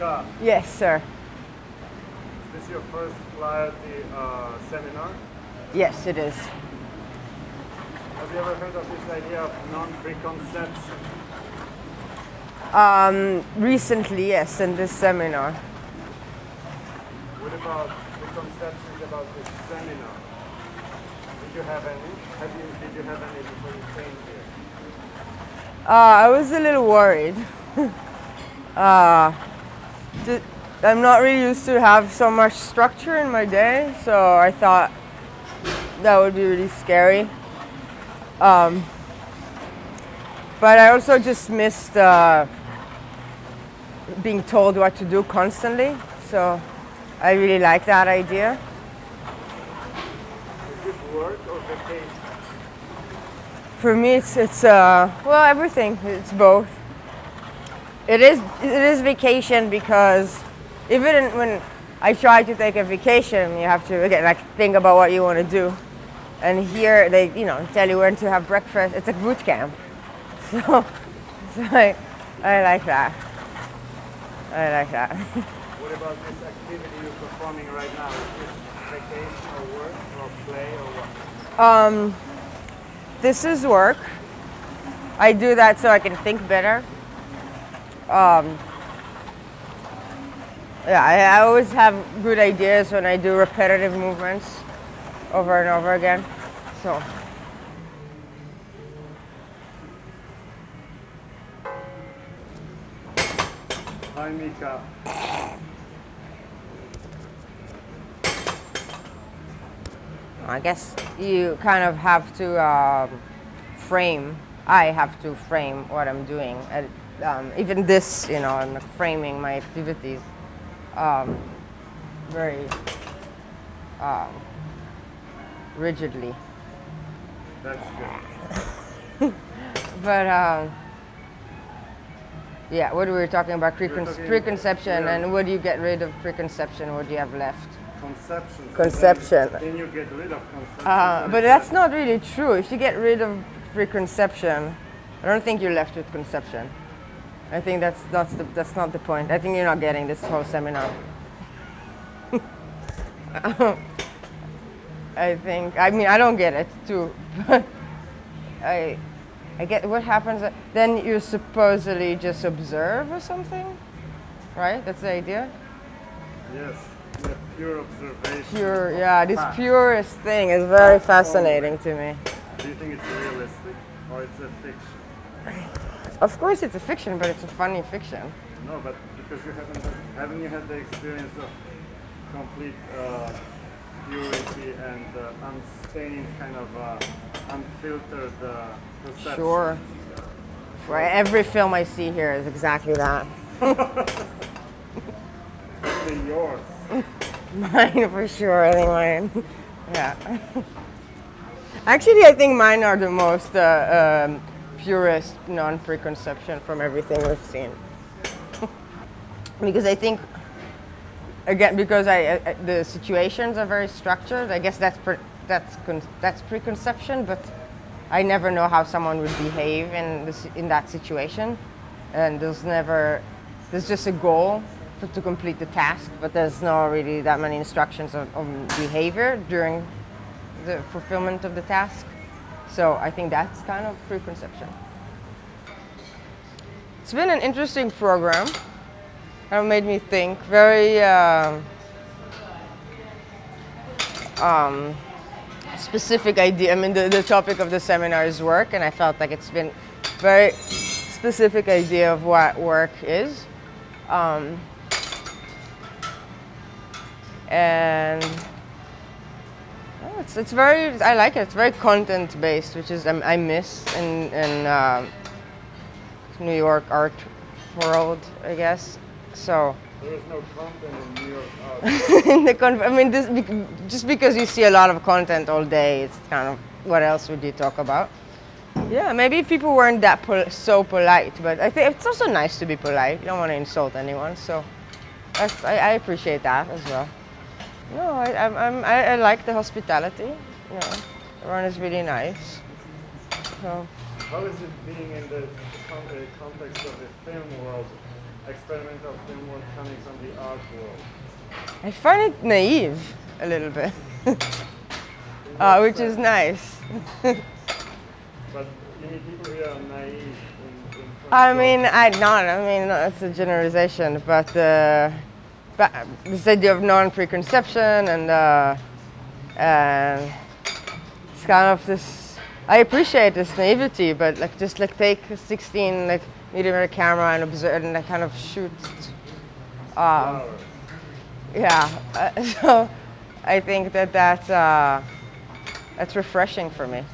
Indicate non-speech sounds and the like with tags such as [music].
Anita, Yes, sir. is this your first Flaherty uh, seminar? Yes, it is. Have you ever heard of this idea of non-preconception? Um, recently, yes, in this seminar. What about preconceptions about this seminar? Did you have any? Have you, did you have any before you came here? Uh, I was a little worried. [laughs] uh, I'm not really used to have so much structure in my day, so I thought that would be really scary. Um, but I also just missed uh, being told what to do constantly, so I really like that idea. For me, it's it's uh well everything. It's both. It is it is vacation because even when I try to take a vacation, you have to again like think about what you want to do, and here they you know tell you when to have breakfast. It's a boot camp, [laughs] so so I I like that. I like that. What about this activity you're performing right now? Is this vacation or work or play or what? Um, this is work. I do that so I can think better. Um, yeah, I, I always have good ideas when I do repetitive movements over and over again. So, Hi Mika. I guess you kind of have to um, frame. I have to frame what I'm doing. And, um, even this, you know, I'm framing my activities um, very um, rigidly. That's good. [laughs] But um, yeah, what we were talking about precon- talking- preconception, yeah. and what do you get rid of preconception? What do you have left? Conception. Conception. Then, then you get rid of conceptions. Uh, but that's not really true. If you get rid of preconception, I don't think you're left with conception. I think that's that's the, that's not the point. I think you're not getting this whole seminar. [laughs] I think. I mean, I don't get it too. [laughs] But I, I get what happens. Then you supposedly just observe or something, right? That's the idea. Yes, yeah, pure observation. Pure, yeah. This purest thing is very fascinating to me. Do you think it's realistic or it's a fiction? Of course, it's a fiction, but it's a funny fiction. No, but because you haven't haven't you had the experience of complete uh, purity and uh, unstained kind of uh, unfiltered uh, perception? Sure. For every film I see here is exactly that. Yours. [laughs] Mine for sure. I think mine. Yeah. [laughs] Actually, I think mine are the most uh, um, purest non-preconception from everything we've seen. [laughs] because I think, again, because I, the situations are very structured. I guess that's pre- that's that's preconception, but I never know how someone would behave in this in that situation, and there's never there's just a goal for, to complete the task, but there's not really that many instructions on, on behavior during the fulfillment of the task. So I think that's kind of preconception. It's been an interesting program. It made me think. Very um um, specific idea. I mean, the, the topic of the seminar is work, and I felt like it's been very specific idea of what work is. Um, and it's, it's very, I like it. It's very content based, which is um, I miss in, in uh, New York art world, I guess. So There is no content in New York art. [laughs] in the con- I mean, this, just because you see a lot of content all day, it's kind of what else would you talk about? Yeah, maybe if people weren't that pol- so polite, but I think it's also nice to be polite. You don't want to insult anyone, so I, I appreciate that as well. No, I, I'm, I'm, I, I like the hospitality. You know, everyone is really nice. So How is it being in the uh, context of the film world? experimental film world, coming from the art world? I find it naive a little bit, uh, [laughs] which is nice. [laughs] But you need people who are naive in, in I mean, I don't. I mean, it's a generalization, but uh, but this idea of non-preconception and uh, and it's kind of this. I appreciate this naivety, but like just like take a 16 like millimeter camera and observe and like kind of shoot. Um, yeah, uh, [laughs] so I think that that's uh, that's refreshing for me.